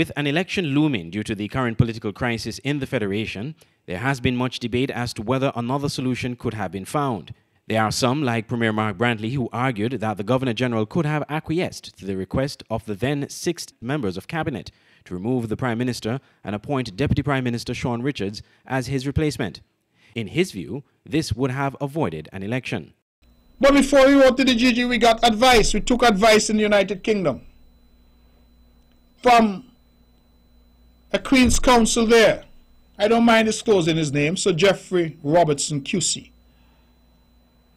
With an election looming due to the current political crisis in the Federation, there has been much debate as to whether another solution could have been found. There are some, like Premier Mark Brantley, who argued that the Governor General could have acquiesced to the request of the then six members of Cabinet to remove the Prime Minister and appoint Deputy Prime Minister Shawn Richards as his replacement. In his view, this would have avoided an election. But before we went to the GG, we got advice. We took advice in the United Kingdom from a Queen's Counsel there. I don't mind disclosing his name, Sir Geoffrey Robertson QC,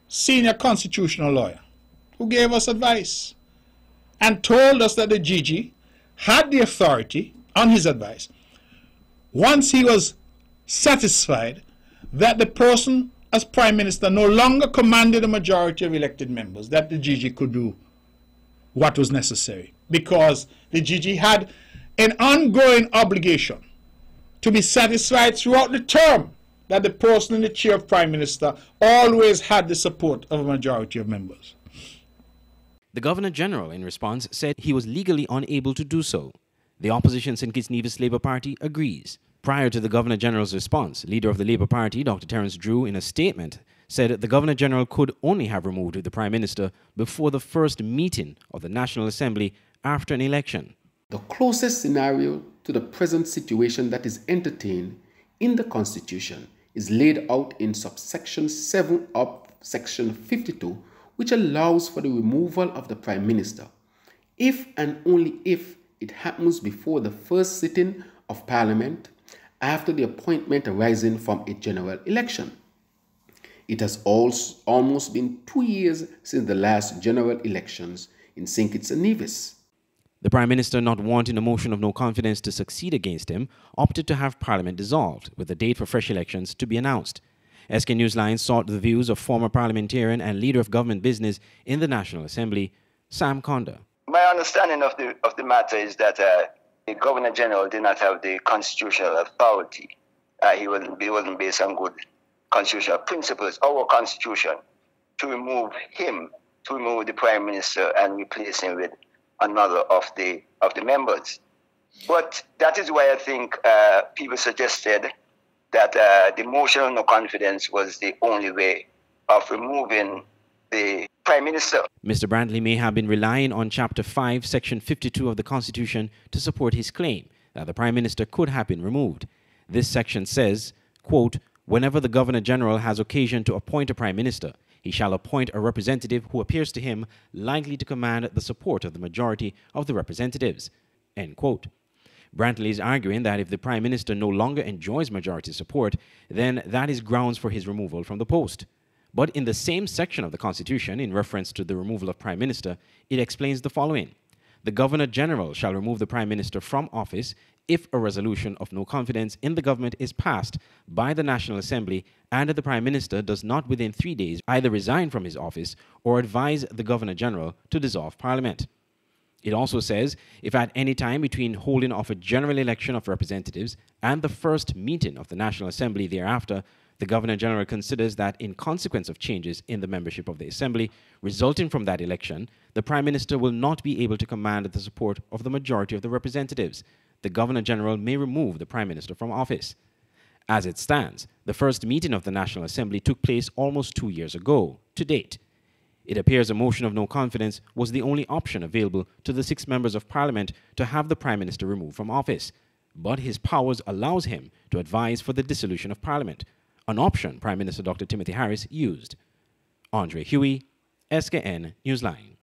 senior constitutional lawyer, who gave us advice and told us that the GG had the authority, on his advice, once he was satisfied that the person as prime minister no longer commanded a majority of elected members, that the GG could do what was necessary because the GG had an ongoing obligation to be satisfied throughout the term that the person in the chair of prime minister always had the support of a majority of members. The Governor General, in response, said he was legally unable to do so. The opposition St. Kitts Nevis Labour Party agrees. Prior to the Governor General's response, leader of the Labour Party, Dr. Terrance Drew, in a statement, said the Governor General could only have removed the Prime Minister before the first meeting of the National Assembly after an election. The closest scenario to the present situation that is entertained in the Constitution is laid out in subsection 7 of section 52, which allows for the removal of the Prime Minister if and only if it happens before the first sitting of Parliament after the appointment arising from a general election. It has also almost been two years since the last general elections in St. Kitts and Nevis. The Prime Minister, not wanting a motion of no confidence to succeed against him, opted to have Parliament dissolved, with a date for fresh elections to be announced. SKN Newsline sought the views of former parliamentarian and leader of government business in the National Assembly, Sam Condor. My understanding of the, of the matter is that uh, the Governor General did not have the constitutional authority. Uh, he, wasn't, he wasn't based on good constitutional principles, our constitution, to remove him, to remove the Prime Minister and replace him with another of the of the members. But that is why I think uh, people suggested that uh, the motion of no confidence was the only way of removing the Prime Minister. Mr. Brantley may have been relying on Chapter 5, Section 52 of the Constitution to support his claim that the Prime Minister could have been removed. This section says, quote, Whenever the Governor General has occasion to appoint a Prime Minister, he shall appoint a representative who appears to him likely to command the support of the majority of the representatives. End quote. Brantley is arguing that if the Prime Minister no longer enjoys majority support, then that is grounds for his removal from the post. But in the same section of the Constitution, in reference to the removal of Prime Minister, it explains the following The Governor General shall remove the Prime Minister from office if a resolution of no confidence in the government is passed by the National Assembly and the Prime Minister does not within three days either resign from his office or advise the Governor General to dissolve Parliament. It also says if at any time between holding of a general election of representatives and the first meeting of the National Assembly thereafter, the Governor General considers that in consequence of changes in the membership of the Assembly resulting from that election, the Prime Minister will not be able to command the support of the majority of the representatives, the Governor General may remove the Prime Minister from office. As it stands, the first meeting of the National Assembly took place almost two years ago, to date. It appears a motion of no confidence was the only option available to the six members of Parliament to have the Prime Minister removed from office, but his powers allows him to advise for the dissolution of Parliament, an option Prime Minister Dr. Timothy Harris used. Andre Huey, SKN Newsline.